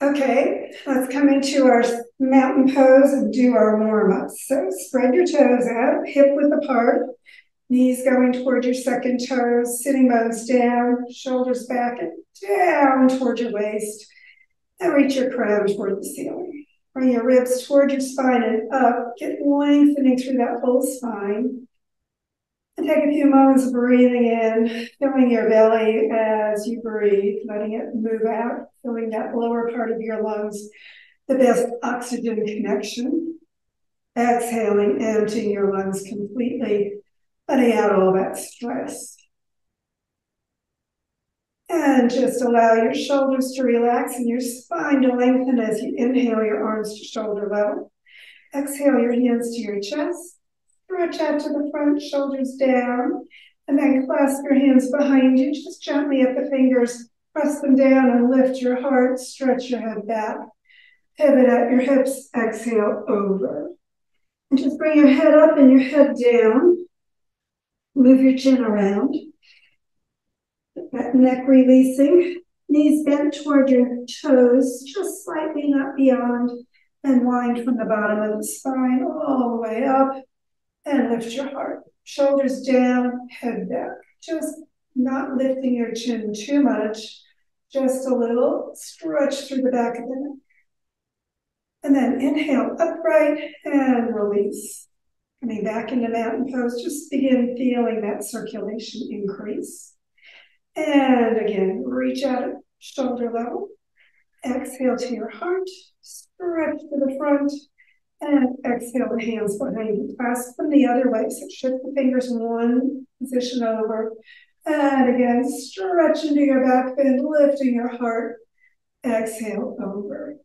Okay, let's come into our mountain pose and do our warm ups. So spread your toes out, hip width apart, knees going toward your second toes, sitting bones down, shoulders back and down toward your waist, and reach your crown toward the ceiling. Bring your ribs toward your spine and up. Get lengthening through that whole spine. Take a few moments of breathing in, filling your belly as you breathe, letting it move out, filling that lower part of your lungs, the best oxygen connection. Exhaling, emptying your lungs completely, letting out all that stress. And just allow your shoulders to relax and your spine to lengthen as you inhale your arms to shoulder level. Exhale your hands to your chest. Stretch out to the front, shoulders down, and then clasp your hands behind you. Just gently at the fingers, press them down and lift your heart. Stretch your head back. Pivot at your hips. Exhale over. And just bring your head up and your head down. Move your chin around. That neck releasing. Knees bent toward your toes, just slightly, not beyond. And wind from the bottom of the spine all the way up and lift your heart. Shoulders down, head back. Just not lifting your chin too much, just a little stretch through the back of the neck. And then inhale upright and release. Coming back into mountain pose, just begin feeling that circulation increase. And again, reach out at shoulder level. Exhale to your heart, stretch to the front, and exhale the hands behind you. Clasp them the other way. So shift the fingers in one position over. And again, stretch into your back bend, lifting your heart. Exhale over.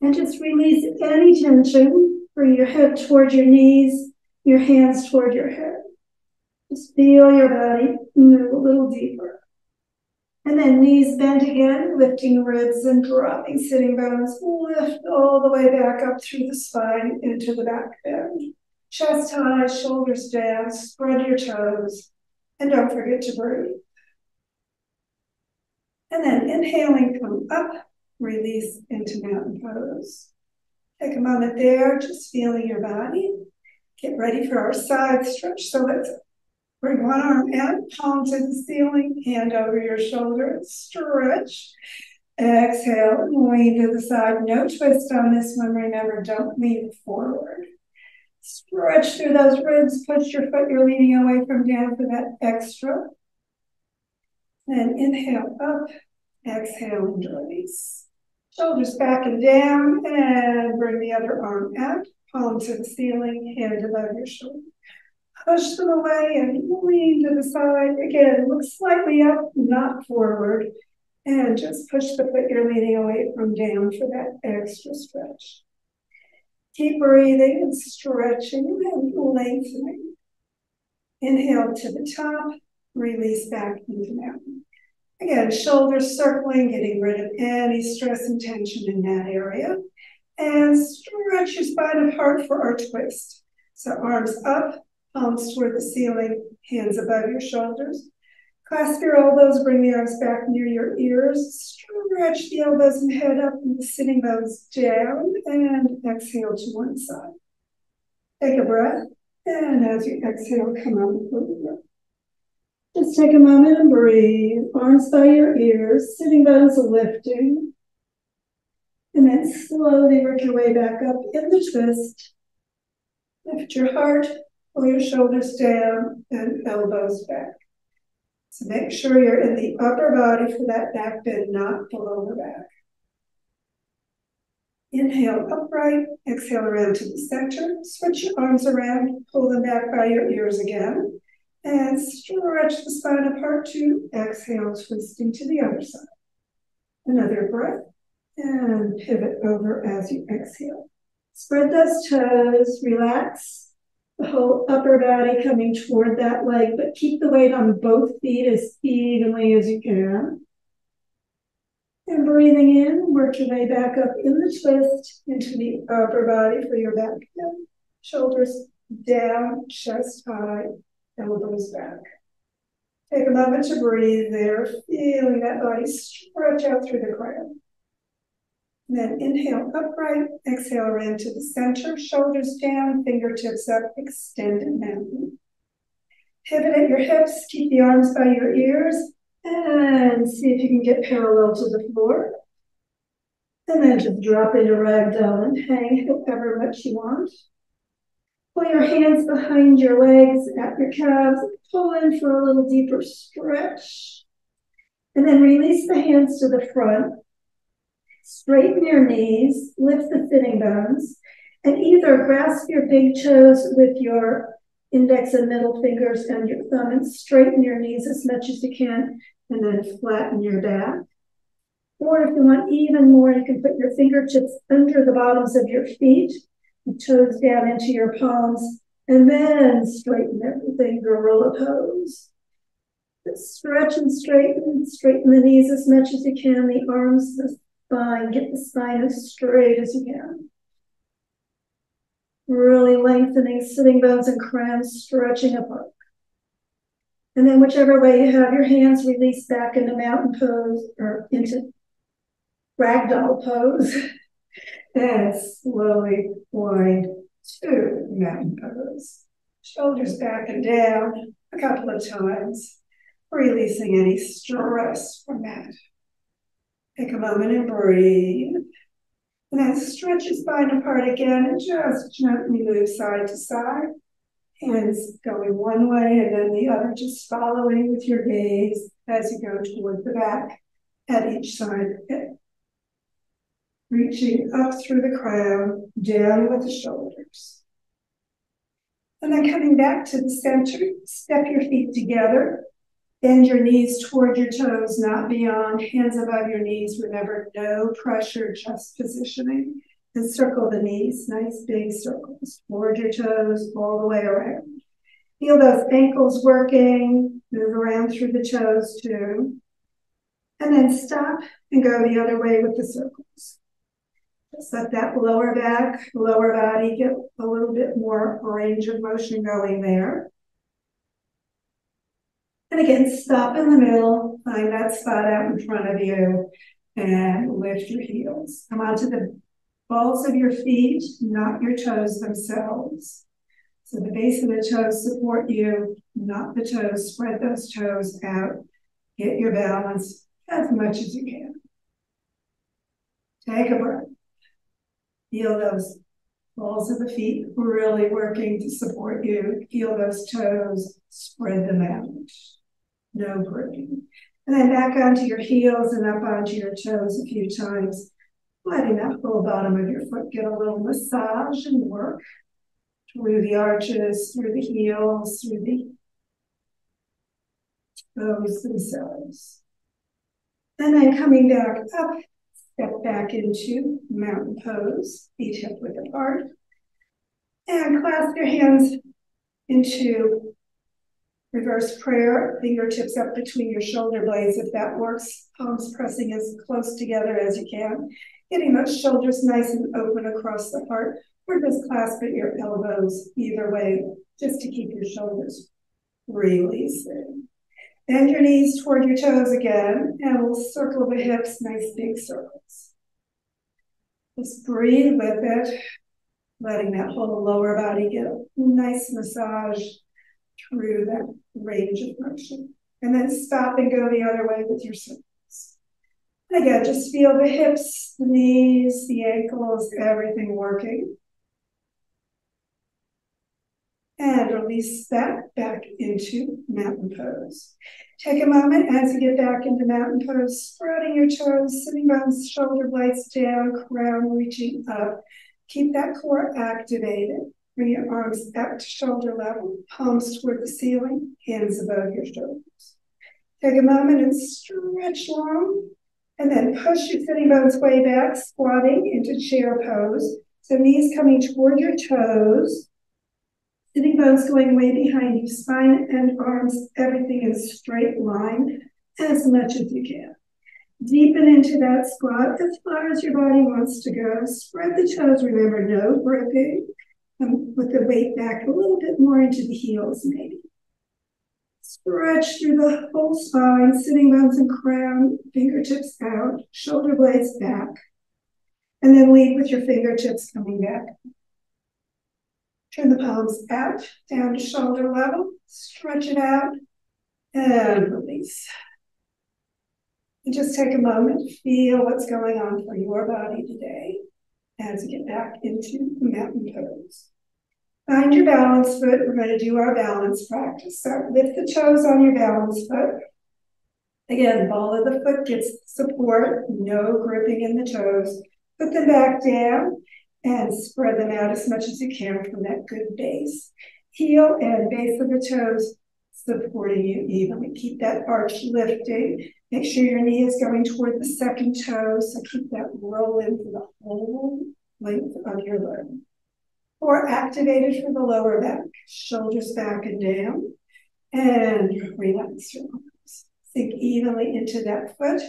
And just release any tension. Bring your head toward your knees, your hands toward your head. Just feel your body move a little deeper. And then knees bent again, lifting ribs and dropping sitting bones. Lift all the way back up through the spine into the back bend. Chest high, shoulders down, spread your toes, and don't forget to breathe. And then inhaling, come up, release into mountain pose. Take a moment there, just feeling your body. Get ready for our side stretch. So let's Bring one arm in, palm to the ceiling, hand over your shoulder, stretch. Exhale, lean to the side. No twist on this one. Remember, don't lean forward. Stretch through those ribs. Push your foot you're leaning away from down for that extra. Then inhale up, exhale and release. Shoulders back and down, and bring the other arm out. Palm to the ceiling, hand above your shoulder push them away and lean to the side. Again, look slightly up, not forward. And just push the foot you're leaning away from down for that extra stretch. Keep breathing and stretching and lengthening. Inhale to the top, release back into mountain. Again, shoulders circling, getting rid of any stress and tension in that area. And stretch your spine apart for our twist. So arms up, palms toward the ceiling, hands above your shoulders. Clasp your elbows, bring the arms back near your ears. Stretch the elbows and head up and the sitting bones down and exhale to one side. Take a breath, and as you exhale, come out over. Just take a moment and breathe. Arms by your ears, sitting bones lifting. And then slowly work your way back up in the twist. Lift your heart, Pull your shoulders down and elbows back. So make sure you're in the upper body for that back bend, not the lower back. Inhale upright, exhale around to the center. Switch your arms around, pull them back by your ears again. And stretch the spine apart to exhale, twisting to the other side. Another breath and pivot over as you exhale. Spread those toes, relax the whole upper body coming toward that leg, but keep the weight on both feet as evenly as you can. And breathing in, work your way back up in the twist into the upper body for your back. Shoulders down, chest high, elbows back. Take a moment to breathe there, feeling that body stretch out through the crown. Then inhale upright, exhale around to the center, shoulders down, fingertips up, extended mountain. Pivot at your hips, keep the arms by your ears, and see if you can get parallel to the floor. And then just drop into ragdoll and hang however much you want. Pull your hands behind your legs at your calves. Pull in for a little deeper stretch. And then release the hands to the front. Straighten your knees, lift the sitting bones, and either grasp your big toes with your index and middle fingers and your thumb and straighten your knees as much as you can, and then flatten your back. Or if you want even more, you can put your fingertips under the bottoms of your feet, the toes down into your palms, and then straighten everything, gorilla pose. stretch and straighten, straighten the knees as much as you can, the arms, the spine, get the spine as straight as you can. Really lengthening sitting bones and crowns, stretching apart. And then whichever way you have your hands, release back into mountain pose or into ragdoll pose. and slowly wind to mountain pose. Shoulders back and down a couple of times, releasing any stress from that. Take a moment and breathe. And then stretch your spine apart again and just gently move side to side. Hands going one way and then the other, just following with your gaze as you go toward the back at each side. Reaching up through the crown, down with the shoulders. And then coming back to the center, step your feet together Bend your knees toward your toes, not beyond, hands above your knees. Remember, no pressure, just positioning. And circle the knees, nice big circles toward your toes, all the way around. Feel those ankles working, move around through the toes too. And then stop and go the other way with the circles. Just let that lower back, lower body get a little bit more range of motion going there. And again, stop in the middle, find that spot out in front of you, and lift your heels. Come onto the balls of your feet, not your toes themselves. So the base of the toes support you, not the toes. Spread those toes out. Get your balance as much as you can. Take a breath. Feel those balls of the feet really working to support you. Feel those toes. Spread them out no breathing. And then back onto your heels and up onto your toes a few times, letting that whole bottom of your foot get a little massage and work through the arches, through the heels, through the toes themselves. And then coming back up, step back into mountain pose, feet hip width apart. And clasp your hands into Reverse prayer, fingertips up between your shoulder blades if that works. Palms pressing as close together as you can. Getting those shoulders nice and open across the heart, or just clasp at your elbows, either way, just to keep your shoulders releasing. Bend your knees toward your toes again, and we'll circle the hips, nice big circles. Just breathe with it, letting that whole lower body get a nice massage through that range of motion. And then stop and go the other way with your circles. Again, just feel the hips, the knees, the ankles, everything working. And release that back into mountain pose. Take a moment as you get back into mountain pose, spreading your toes, sitting bones, shoulder blades down, crown reaching up. Keep that core activated. Bring your arms back to shoulder level, palms toward the ceiling, hands above your shoulders. Take a moment and stretch long, and then push your sitting bones way back, squatting into chair pose. So knees coming toward your toes, sitting bones going way behind you, spine and arms, everything in straight line as much as you can. Deepen into that squat as far as your body wants to go. Spread the toes, remember, no gripping um, with the weight back a little bit more into the heels, maybe. Stretch through the whole spine, sitting bones and crown, fingertips out, shoulder blades back. And then lead with your fingertips coming back. Turn the palms out, down to shoulder level. Stretch it out and release. And just take a moment, feel what's going on for your body today as you get back into mountain pose. Find your balance foot. We're going to do our balance practice. So lift the toes on your balance foot. Again, ball of the foot gets support, no gripping in the toes. Put them back down and spread them out as much as you can from that good base. Heel and base of the toes supporting you evenly. Keep that arch lifting. Make sure your knee is going toward the second toe, so keep that roll in for the whole length of your leg. Or activated for the lower back, shoulders back and down, and relax your arms. Sink evenly into that foot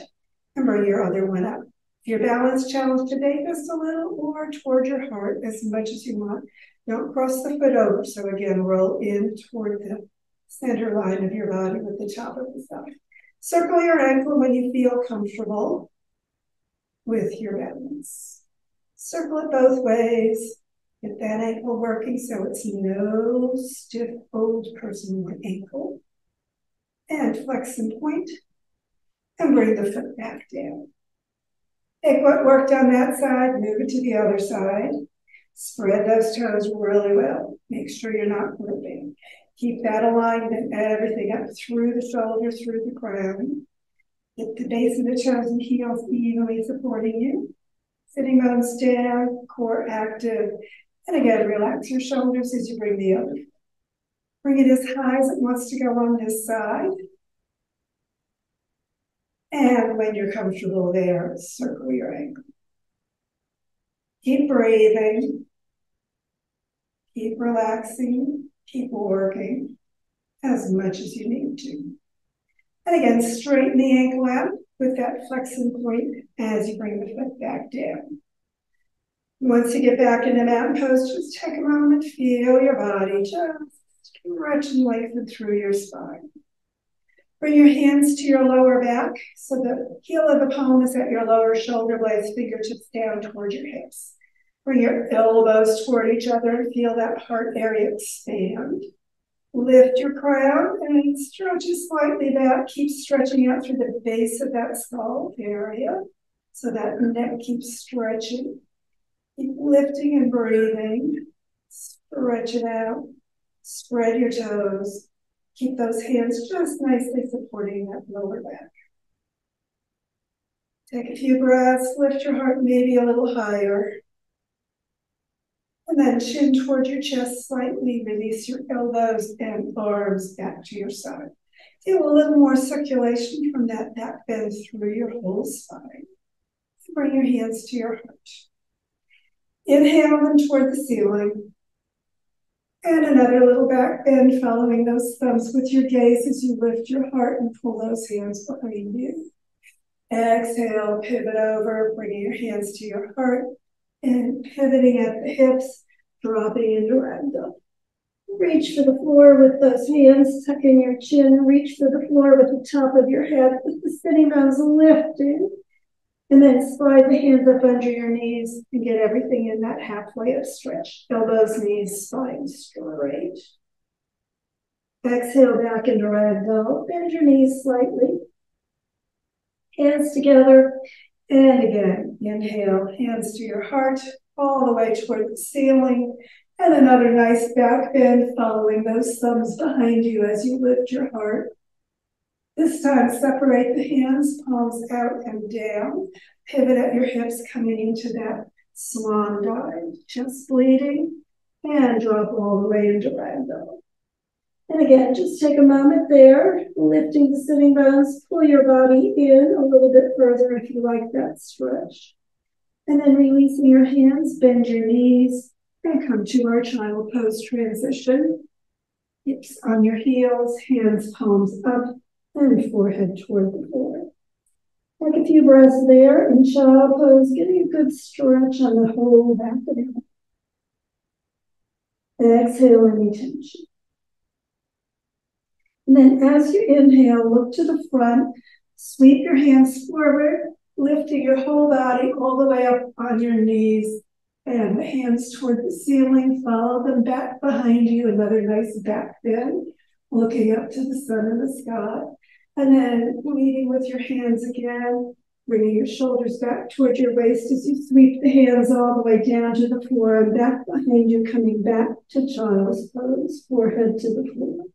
and bring your other one up. If your balance challenge today, just a little or toward your heart as much as you want. Don't cross the foot over. So again, roll in toward the center line of your body with the top of the thigh. Circle your ankle when you feel comfortable with your balance. Circle it both ways. Get that ankle working so it's no stiff old person ankle. And flex and point. And bring the foot back down. Take what worked on that side, move it to the other side. Spread those toes really well. Make sure you're not gripping. Keep that alignment, everything up through the shoulder, through the crown. Get the base of the toes and heels evenly supporting you. Sitting bones down, core active. Again, relax your shoulders as you bring the other. Bring it as high as it wants to go on this side. And when you're comfortable there, circle your ankle. Keep breathing. Keep relaxing. Keep working as much as you need to. And again, straighten the ankle out with that flexing point as you bring the foot back down. Once you get back into mountain pose, just take a moment, feel your body, just stretch and lengthen through your spine. Bring your hands to your lower back so the heel of the palm is at your lower shoulder blades, fingertips down towards your hips. Bring your elbows toward each other and feel that heart area expand. Lift your crown and stretch it slightly back. Keep stretching out through the base of that skull area so that neck keeps stretching. Keep lifting and breathing. Stretch it out. Spread your toes. Keep those hands just nicely supporting that lower back. Take a few breaths. Lift your heart maybe a little higher. And then chin toward your chest slightly, release your elbows and arms back to your side. Feel a little more circulation from that back bend through your whole spine. Bring your hands to your heart. Inhale them toward the ceiling. And another little back bend following those thumbs with your gaze as you lift your heart and pull those hands behind you. Exhale, pivot over, bringing your hands to your heart and pivoting at the hips, dropping into ragdoll. Reach for the floor with those hands, tucking your chin. Reach for the floor with the top of your head, with the sitting bones lifting. And then slide the hands up under your knees and get everything in that halfway up stretch. Elbows, knees, spine straight. Exhale back into ragdoll. Bend your knees slightly. Hands together. And again, inhale, hands to your heart, all the way toward the ceiling. And another nice back bend following those thumbs behind you as you lift your heart. This time, separate the hands, palms out and down. Pivot at your hips, coming into that swan dive. Chest bleeding, and drop all the way into ragdoll. And again, just take a moment there, lifting the sitting bones, pull your body in a little bit further if you like that stretch. And then releasing your hands, bend your knees, and come to our child pose transition. Hips on your heels, hands palms up, and forehead toward the floor. Take a few breaths there in child pose, getting a good stretch on the whole back of the head. Exhale any tension. And then as you inhale, look to the front, sweep your hands forward, lifting your whole body all the way up on your knees and the hands toward the ceiling. Follow them back behind you. Another nice back bend, looking up to the sun and the sky. And then leading with your hands again, bringing your shoulders back toward your waist as you sweep the hands all the way down to the floor and back behind you, coming back to child's pose, forehead to the floor.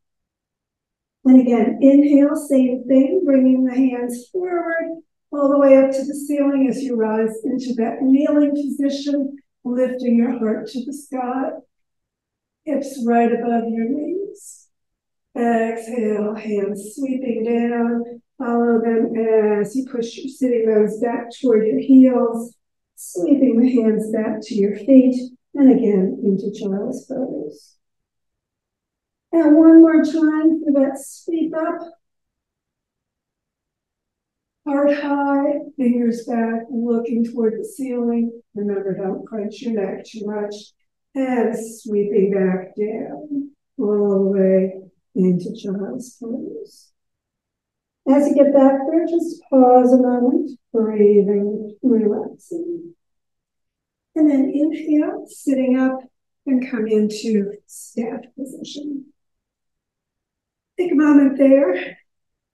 And again, inhale, same thing, bringing the hands forward all the way up to the ceiling as you rise into that kneeling position, lifting your heart to the sky, hips right above your knees. Exhale, hands sweeping down. Follow them as you push your sitting bones back toward your heels, sweeping the hands back to your feet, and again into child's pose. And one more time for that sweep up. Heart high, fingers back, looking toward the ceiling. Remember, don't crunch your neck too much. And sweeping back down, all the way into child's pose. As you get back there, just pause a moment, breathing, relaxing. And then inhale, sitting up, and come into staff position. Take a moment there.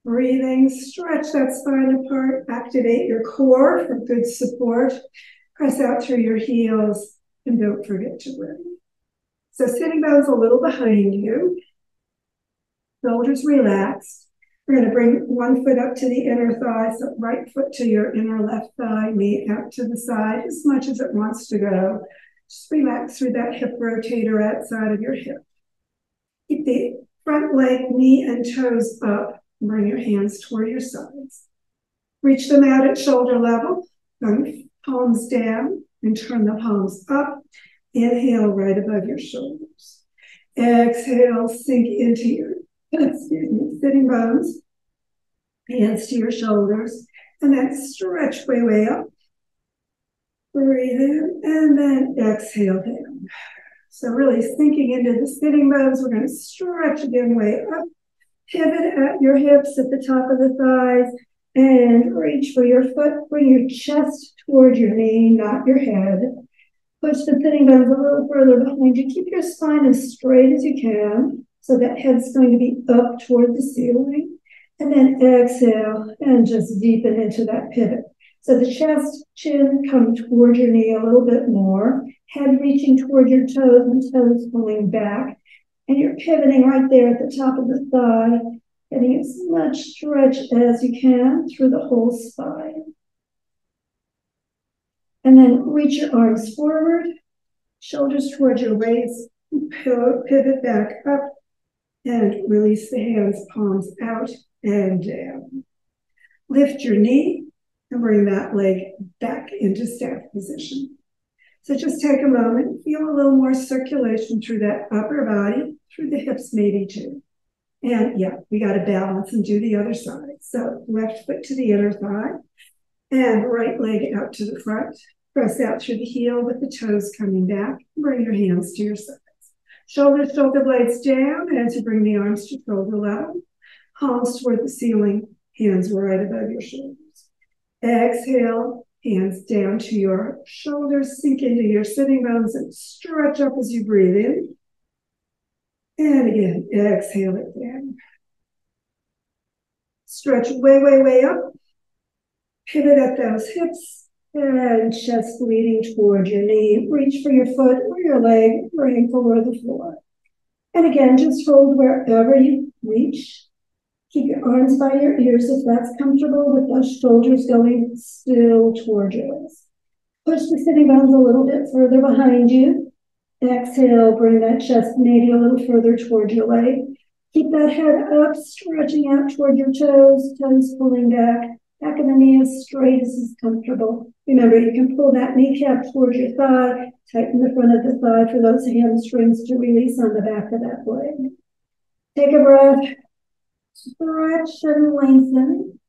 Breathing, stretch that spine apart, activate your core for good support. Press out through your heels and don't forget to breathe. So sitting bones a little behind you. Shoulders relaxed. We're going to bring one foot up to the inner thigh, so right foot to your inner left thigh, knee out to the side as much as it wants to go. Just relax through that hip rotator outside of your hip. Keep the Front leg, knee, and toes up. Bring your hands toward your sides. Reach them out at shoulder level. Bring palms down and turn the palms up. Inhale right above your shoulders. Exhale, sink into your excuse me, sitting bones. Hands to your shoulders. And then stretch way, way up. Breathe in and then exhale down. So really sinking into the sitting bones. We're going to stretch again way up. Pivot at your hips at the top of the thighs and reach for your foot. Bring your chest toward your knee, not your head. Push the sitting bones a little further behind you. Keep your spine as straight as you can. So that head's going to be up toward the ceiling. And then exhale and just deepen into that pivot. So the chest, chin come toward your knee a little bit more, head reaching toward your toes and toes pulling back. And you're pivoting right there at the top of the thigh, getting as much stretch as you can through the whole spine. And then reach your arms forward, shoulders toward your waist, pivot back up, and release the hands, palms out and down. Lift your knee and bring that leg back into staff position. So just take a moment, feel a little more circulation through that upper body, through the hips maybe too. And yeah, we got to balance and do the other side. So left foot to the inner thigh and right leg out to the front. Press out through the heel with the toes coming back. Bring your hands to your sides. Shoulders, shoulder blades down as to bring the arms to shoulder level. Palms toward the ceiling, hands right above your shoulders. Exhale, hands down to your shoulders, sink into your sitting bones and stretch up as you breathe in. And again, exhale it down. Stretch way, way, way up. Pivot at those hips and chest leading toward your knee. Reach for your foot or your leg, or bring forward the floor. And again, just hold wherever you reach. Keep your arms by your ears if that's comfortable with those shoulders going still toward your waist. Push the sitting bones a little bit further behind you. Exhale, bring that chest maybe a little further toward your leg. Keep that head up, stretching out toward your toes, toes pulling back. Back of the knee as straight as is comfortable. Remember, you can pull that kneecap towards your thigh, tighten the front of the thigh for those hamstrings to release on the back of that leg. Take a breath. Stretch and lengthen.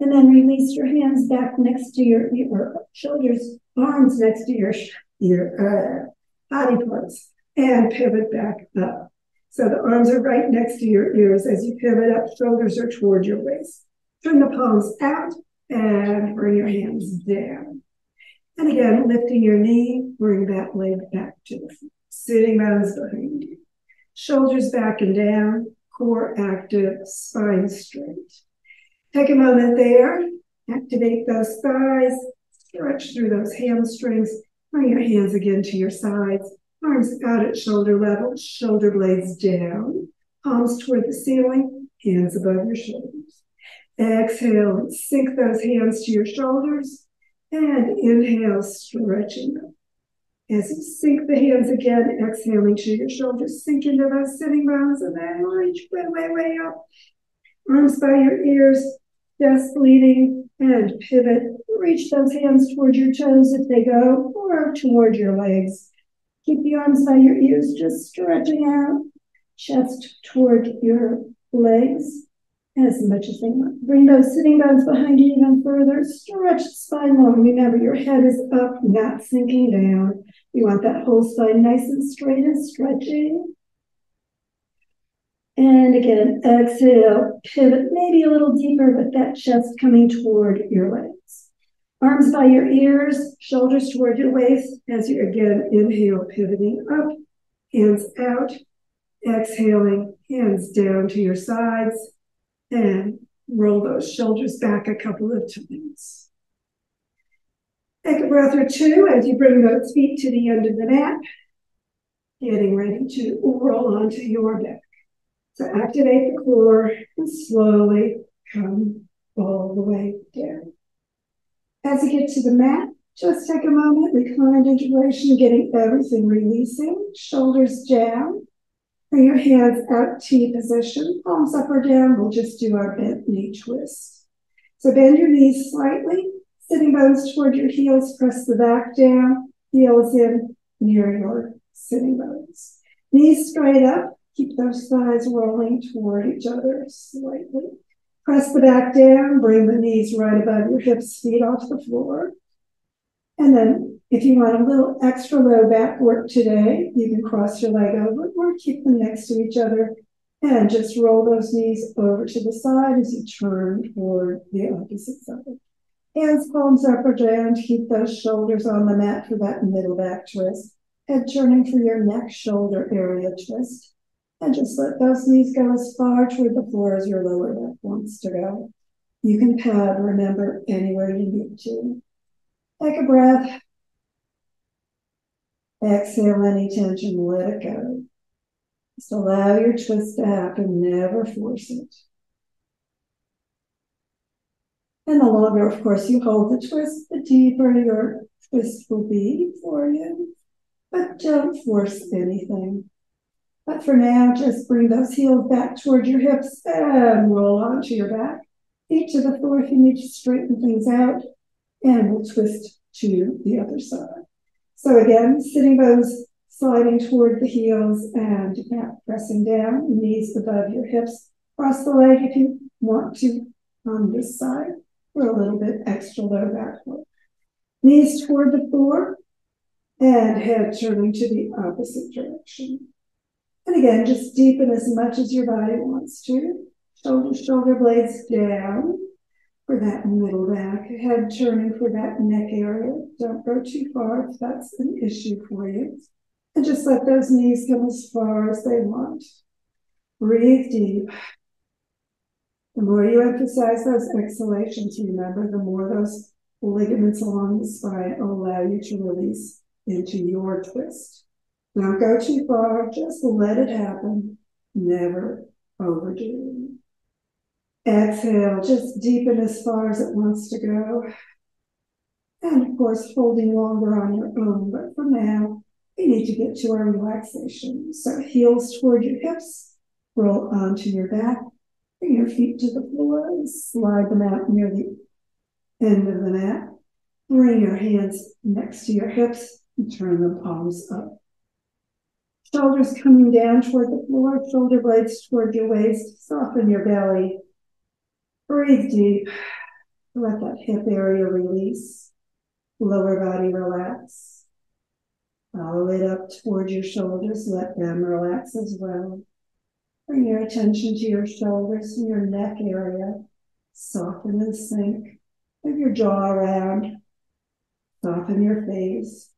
And then release your hands back next to your, your shoulders, arms next to your, your uh, body parts, and pivot back up. So the arms are right next to your ears as you pivot up, shoulders are toward your waist. Turn the palms out and bring your hands down. And again, lifting your knee, bring that leg back to the floor. Sitting bones behind you. Shoulders back and down, core active, spine straight. Take a moment there, activate those thighs, stretch through those hamstrings, bring your hands again to your sides, arms out at shoulder level, shoulder blades down, palms toward the ceiling, hands above your shoulders. Exhale, sink those hands to your shoulders, and inhale, stretching them. As you sink the hands again, exhaling to your shoulders, sink into those sitting bones, and then reach way, way, way up. Arms by your ears, chest leading, and pivot. Reach those hands towards your toes if they go, or towards your legs. Keep the arms by your ears, just stretching out, chest toward your legs as much as they want. Bring those sitting bones behind you even further. Stretch the spine long. Remember, your head is up, not sinking down. You want that whole spine nice and straight and stretching. And again, exhale, pivot maybe a little deeper with that chest coming toward your legs. Arms by your ears, shoulders toward your waist as you again inhale, pivoting up, hands out, exhaling, hands down to your sides, and roll those shoulders back a couple of times. Take a breath or two as you bring those feet to the end of the mat, getting ready to roll onto your back. So activate the core and slowly come all the way down. As you get to the mat, just take a moment, reclined integration, getting everything releasing, shoulders down. Bring your hands out T position, palms up or down. We'll just do our bent knee twist. So bend your knees slightly, Sitting bones toward your heels, press the back down, heels in near your sitting bones. Knees straight up, keep those thighs rolling toward each other slightly. Press the back down, bring the knees right above your hips, feet off the floor. And then if you want a little extra low back work today, you can cross your leg over or keep them next to each other and just roll those knees over to the side as you turn toward the opposite side. Hands, palms up or down. Keep those shoulders on the mat for that middle back twist. Head turning for your neck shoulder area twist. And just let those knees go as far toward the floor as your lower back wants to go. You can pad, remember, anywhere you need to. Take a breath. Exhale any tension, let it go. Just allow your twist to happen, never force it. And the longer, of course, you hold the twist, the deeper your twist will be for you. But don't force anything. But for now, just bring those heels back toward your hips and roll onto your back. Feet to the floor if you need to straighten things out. And we'll twist to the other side. So again, sitting bones sliding toward the heels and pressing down, knees above your hips. Cross the leg if you want to on this side for a little bit extra low back work. Knees toward the floor and head turning to the opposite direction. And again, just deepen as much as your body wants to. Shoulder, shoulder blades down for that middle back. Head turning for that neck area. Don't go too far if that's an issue for you. And just let those knees come as far as they want. Breathe deep. The more you emphasize those exhalations, remember, the more those ligaments along the spine allow you to release into your twist. Don't go too far, just let it happen. Never overdo. Exhale, just deepen as far as it wants to go. And of course, holding longer on your own, but for now, we need to get to our relaxation. So heels toward your hips, roll onto your back, Bring your feet to the floor and slide them out near the end of the mat. Bring your hands next to your hips and turn the palms up. Shoulders coming down toward the floor, shoulder blades toward your waist. Soften your belly. Breathe deep. Let that hip area release. Lower body relax. Follow it up towards your shoulders. Let them relax as well. Bring your attention to your shoulders and your neck area. Soften and sink. Move your jaw around. Soften your face.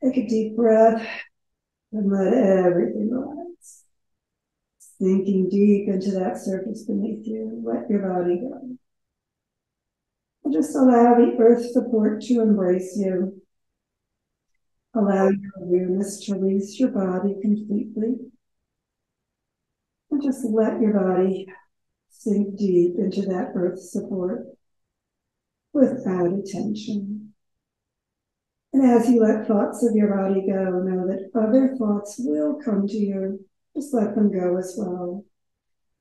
Take a deep breath and let everything relax. Sinking deep into that surface beneath you. Let your body go. And just allow the earth support to embrace you. Allow your awareness to release your body completely. And just let your body sink deep into that earth support without attention. And as you let thoughts of your body go, know that other thoughts will come to you. Just let them go as well.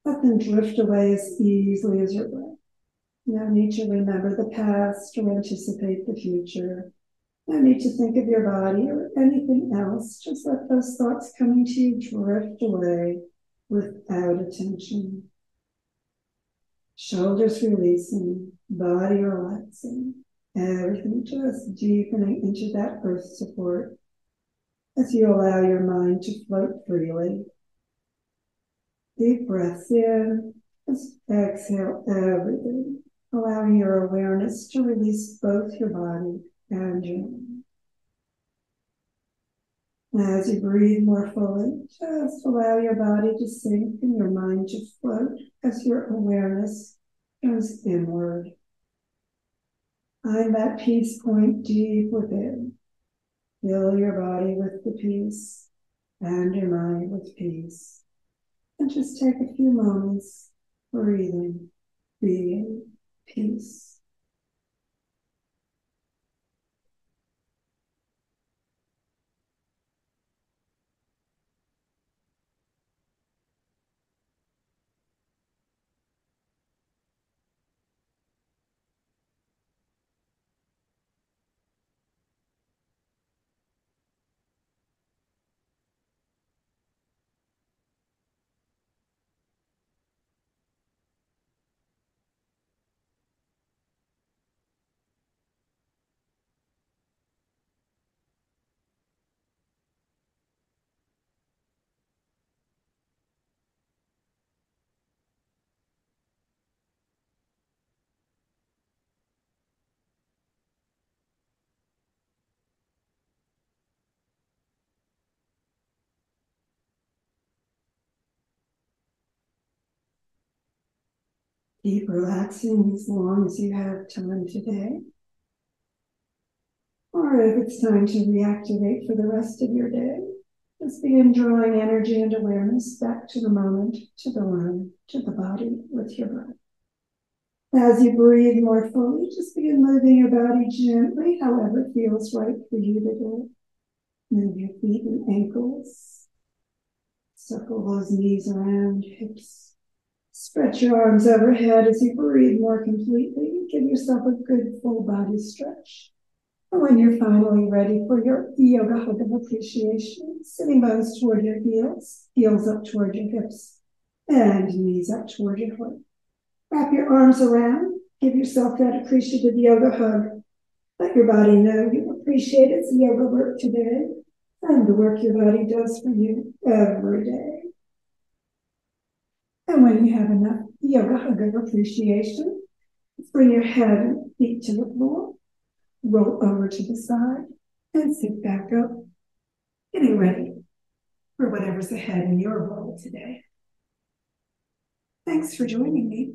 Let them drift away as easily as your breath. No need to remember the past or anticipate the future. No need to think of your body or anything else. Just let those thoughts coming to you drift away without attention. Shoulders releasing, body relaxing, everything just deepening into that earth support as you allow your mind to float freely. Deep breaths in, exhale everything, allowing your awareness to release both your body and your mind. As you breathe more fully, just allow your body to sink and your mind to float as your awareness goes inward. Find that peace point deep within. Fill your body with the peace and your mind with peace. And just take a few moments breathing, being peace. Keep relaxing as long as you have time today. Or if it's time to reactivate for the rest of your day, just begin drawing energy and awareness back to the moment, to the room, to the body with your breath. As you breathe more fully, just begin moving your body gently, however feels right for you today. Move your feet and ankles. Circle those knees around, hips Stretch your arms overhead as you breathe more completely. Give yourself a good full body stretch. And when you're finally ready for your yoga hug of appreciation, sitting bones toward your heels, heels up toward your hips, and knees up toward your heart. Wrap your arms around. Give yourself that appreciative yoga hug. Let your body know you appreciate its yoga work today and the work your body does for you every day. And when you have enough yoga hug of appreciation, bring your head and feet to the floor, roll over to the side, and sit back up, getting ready for whatever's ahead in your world today. Thanks for joining me.